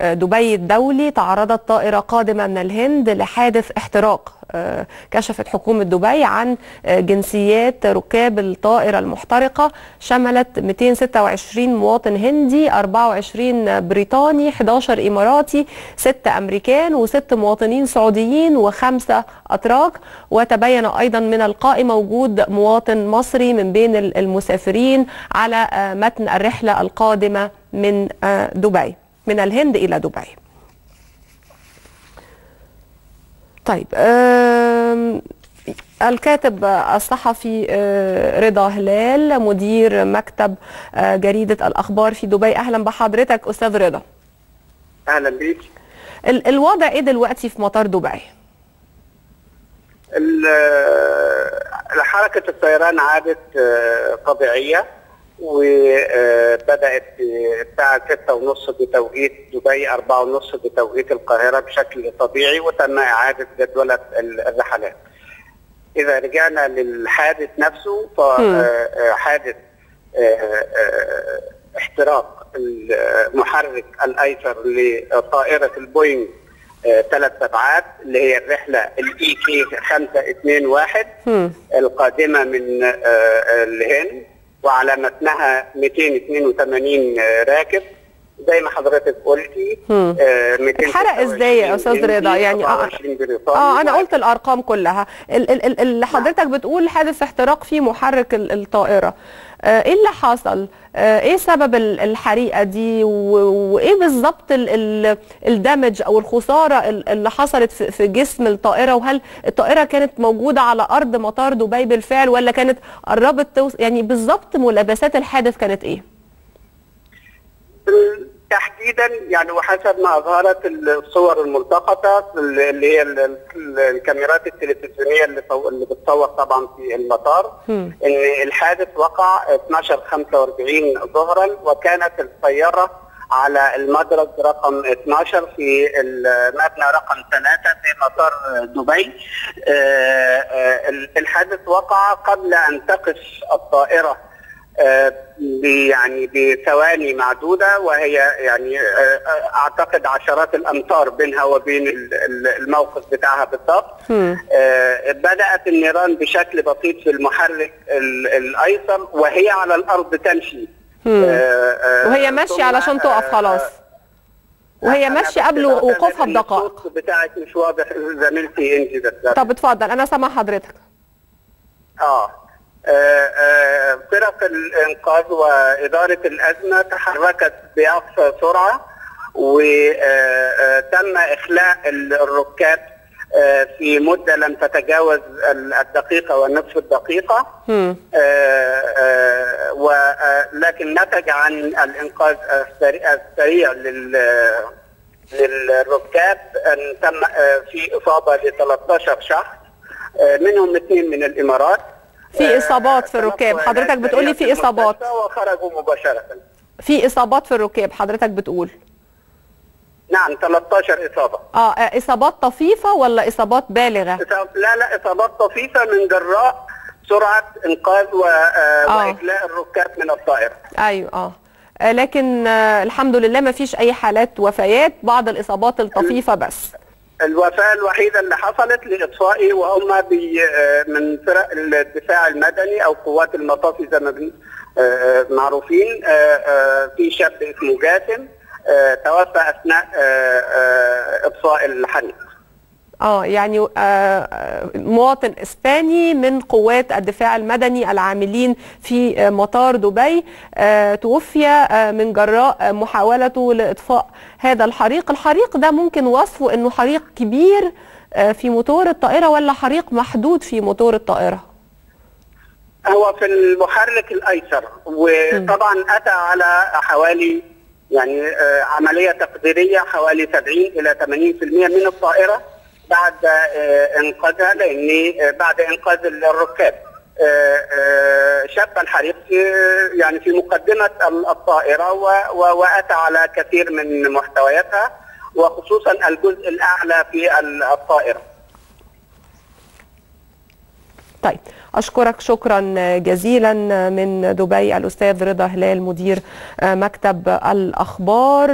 دبي الدولي تعرضت طائرة قادمة من الهند لحادث احتراق كشفت حكومة دبي عن جنسيات ركاب الطائرة المحترقة. شملت 226 مواطن هندي 24 بريطاني 11 إماراتي 6 أمريكان وست مواطنين سعوديين وخمسة أتراك. وتبين أيضا من القائمة وجود مواطن مصري من بين المسافرين على متن الرحلة القادمة من دبي. من الهند إلى دبي. طيب الكاتب الصحفي رضا هلال مدير مكتب جريدة الأخبار في دبي. أهلا بحضرتك أستاذ رضا. أهلا بيك. الوضع إيه دلوقتي في مطار دبي؟ حركة الطيران عادت طبيعية. وبدأت الساعة 6:30 بتوقيت دبي 4:30 بتوقيت القاهرة بشكل طبيعي وتم إعادة جدوله الرحلات. إذا رجعنا للحادث نفسه فحادث احتراق المحرك الأيسر لطائرة البوينج ثلاث سبعات اللي هي الرحلة الإي كي 521 القادمة من الهند. وعلى متنها 282 راكب. زي ما حضرتك قلتي آه اتحرق إزاي يا أستاذ رضا؟ يعني آه, آه أنا قلت الأرقام كلها. اللي حضرتك بتقول حادث احتراق في محرك الطائرة. آه إيه اللي حصل؟ آه إيه سبب الحريقة دي؟ وإيه بالظبط الدمج أو الخسارة اللي حصلت في جسم الطائرة؟ وهل الطائرة كانت موجودة على أرض مطار دبي بالفعل ولا كانت قربت توصل يعني بالظبط ملابسات الحادث كانت إيه؟ تحديدا يعني وحسب ما اظهرت الصور الملتقطة اللي هي الكاميرات التلفزيونية اللي اللي بتصور طبعا في المطار م. إن الحادث وقع 12 45 ظهرا وكانت الطياره على المدرج رقم 12 في المبنى رقم 3 في مطار دبي الحادث وقع قبل أن تقف الطائرة يعني بثواني معدودة وهي يعني أعتقد عشرات الأمتار بينها وبين الموقف بتاعها بالضبط. بدأت النيران بشكل بسيط في المحرك الأيسر وهي على الأرض تمشي. وهي ماشية علشان تقف خلاص. وهي ماشية قبل وقوفها بدقائق بتاعك مش واضح زميلتي انت بس. طب اتفضل أنا سامع حضرتك. آه. فرق الإنقاذ وإدارة الأزمة تحركت بأقصى سرعة وتم إخلاء الركاب في مدة لم تتجاوز الدقيقة ونصف الدقيقة. ولكن نتج عن الإنقاذ السريع للركاب أن تم في إصابة ل 13 شخص منهم اثنين من الإمارات. في إصابات في الركاب. حضرتك بتقولي في إصابات. وخرجوا مباشرة. في إصابات في الركاب حضرتك بتقول. نعم 13 إصابة. آه إصابات طفيفة ولا إصابات بالغة؟ لا لا إصابات طفيفة من جراء سرعة إنقاذ و... آه. واخلاء الركاب من الطائره أيوه آه. لكن آه الحمد لله ما فيش أي حالات وفيات بعض الإصابات الطفيفة بس. الوفاة الوحيدة اللي حصلت لاطفائي وهم بي من فرق الدفاع المدني أو قوات المطافي زي ما معروفين في شاب اسمه جاسم توفى أثناء اطفاء الحريق. آه يعني آه مواطن إسباني من قوات الدفاع المدني العاملين في مطار دبي آه توفي آه من جراء محاولته لإطفاء هذا الحريق، الحريق ده ممكن وصفه إنه حريق كبير في موتور الطائرة ولا حريق محدود في موتور الطائرة؟ هو في المحرك الأيسر وطبعا أتى على حوالي يعني عملية تقديرية حوالي 70 إلى 80% من الطائرة. بعد انقاذها لأن بعد إنقاذ الركاب شب الحريق يعني في مقدمة الطائرة وأتى على كثير من محتوياتها وخصوصا الجزء الأعلى في الطائرة. طيب أشكرك شكرا جزيلا من دبي الأستاذ رضا هلال مدير مكتب الأخبار